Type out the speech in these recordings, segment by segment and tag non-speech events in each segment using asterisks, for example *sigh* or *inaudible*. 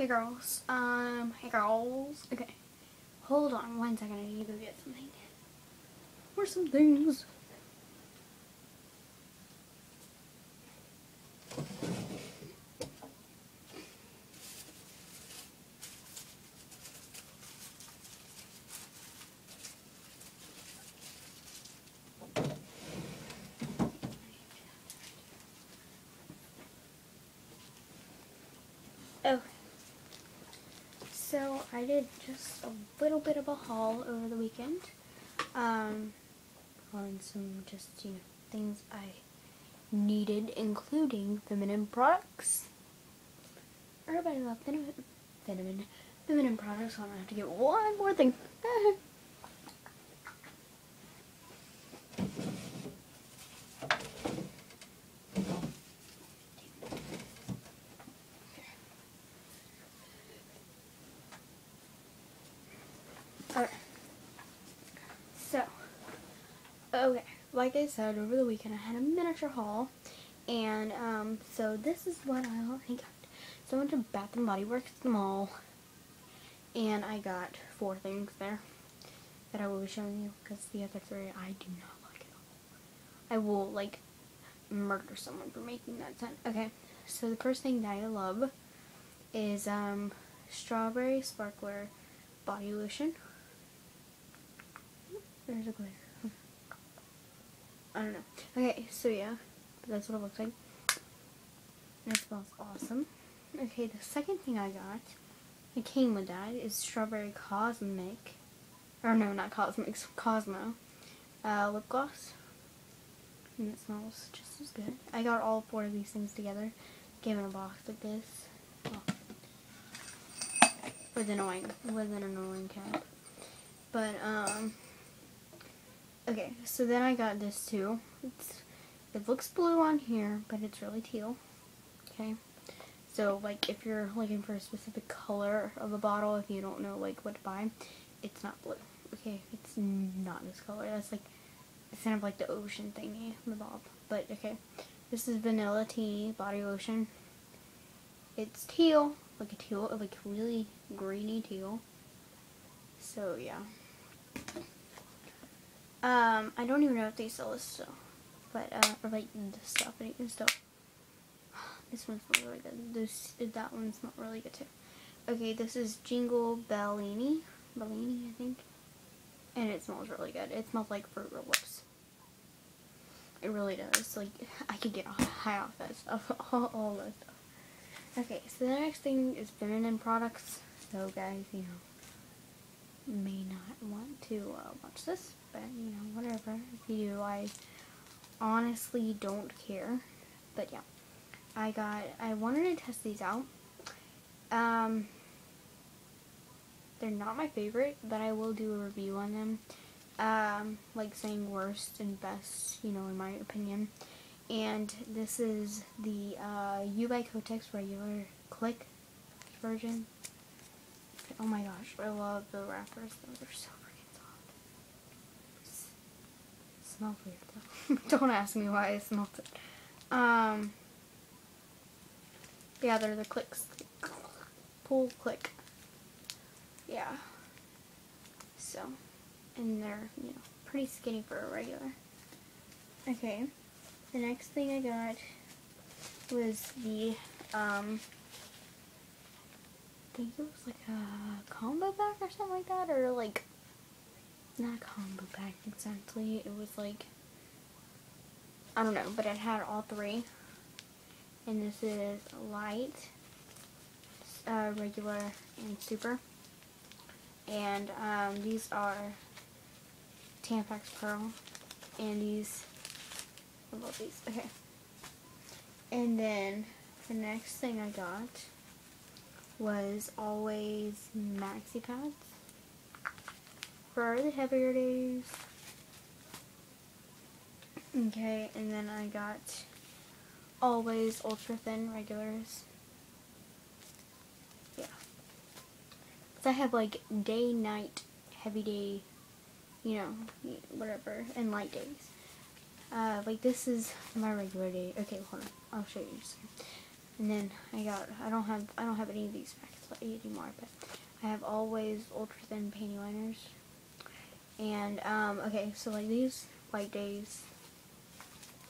Hey girls. Um, hey girls. Okay. Hold on one second. I need to go get something. Or some things. Okay. So I did just a little bit of a haul over the weekend. Um, on some just, you know, things I needed, including feminine products. Everybody loves feminine, feminine, feminine products, so I'm gonna have to get one more thing. *laughs* Alright. So, okay, like I said, over the weekend I had a miniature haul, and um, so this is what I got. So I went to Bath and Body Works mall, and I got four things there that I will be showing you, because the other three I do not like at all. I will, like, murder someone for making that scent. Okay, so the first thing that I love is um, Strawberry Sparkler Body Lotion. There's a glitter. I don't know. Okay, so yeah, that's what it looks like. And it smells awesome. Okay, the second thing I got, it came with that, is Strawberry Cosmic, or no, not Cosmic, Cosmo, uh, lip gloss. And it smells just as good. I got all four of these things together, came in a box like this. Oh. With an annoying, with an annoying cap. But, um, Okay, so then I got this too. It's, it looks blue on here, but it's really teal. Okay, so like if you're looking for a specific color of a bottle, if you don't know like what to buy, it's not blue. Okay, it's not this color. That's like it's kind of like the ocean thingy, the bob. But okay, this is vanilla tea body lotion. It's teal, like a teal, like really greeny teal. So yeah. Um, I don't even know if they sell this still. But, uh, or like this stuff, and you still. This one smells really good. This, that one smells really good too. Okay, this is Jingle Bellini. Bellini, I think. And it smells really good. It smells like Fruit Roll-Ups. It really does. Like, *laughs* I could get high off that stuff. *laughs* All, all that stuff. Okay, so the next thing is feminine products. So guys, you know, may not want to uh, watch this but you know, whatever. If you do, I honestly don't care. But yeah, I got, I wanted to test these out. Um, they're not my favorite, but I will do a review on them. Um, like saying worst and best, you know, in my opinion. And this is the uh, U by Kotex regular click version. Oh my gosh, I love the wrappers. Those are so smells *laughs* weird. Don't ask me why I smelled it. Um, yeah, they're the clicks. Pull, click. Yeah. So, and they're, you know, pretty skinny for a regular. Okay. The next thing I got was the, um, I think it was like a combo pack or something like that, or like not combo pack exactly. It was like, I don't know, but it had all three. And this is light, uh, regular, and super. And um, these are Tampax Pearl. And these, I love these. *laughs* Okay. And then the next thing I got was always maxi pads for the heavier days. Okay, and then I got always ultra thin regulars. Yeah. So I have like day, night, heavy day, you know, whatever, and light days. Uh, like this is my regular day. Okay, hold on. I'll show you. And then I got I don't have I don't have any of these packs anymore, but I have always ultra thin panty liners. And um, okay, so like these white days,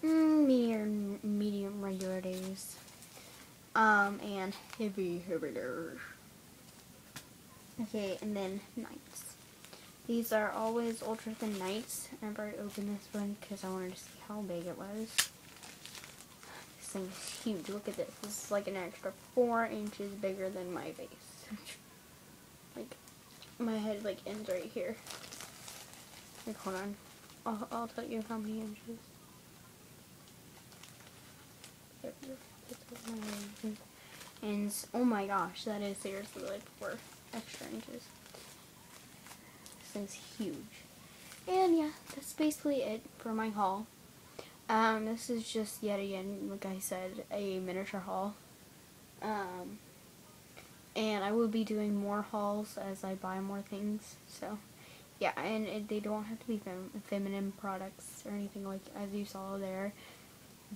mm, medium medium regular days, um, and heavy heavy days. Okay, and then nights. These are always ultra thin nights. I've already opened this one because I wanted to see how big it was This thing is huge. Look at this. This is like an extra four inches bigger than my face. *laughs* like, my head like ends right here. Like, hold on. I'll, I'll tell you how many inches. And, oh my gosh, that is seriously like four extra inches. This thing's huge. And yeah, that's basically it for my haul. Um, this is just yet again, like I said, a miniature haul. Um, and I will be doing more hauls as I buy more things. So, yeah, and it, they don't have to be fem feminine products or anything like as you saw there.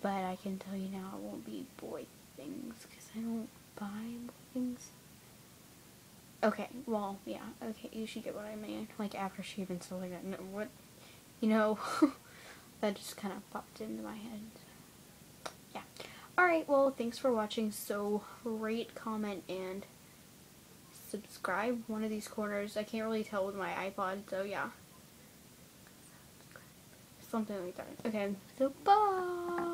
But I can tell you now, it won't be boy things because I don't buy boy things. Okay, well, yeah, okay, you should get what I mean. Like aftershave and stuff like that. No, what, you know. *laughs* that just kind of popped into my head. Yeah. Alright, well, thanks for watching. So, rate, comment, and subscribe one of these corners. I can't really tell with my iPod, so yeah. Something like that. Okay, so bye!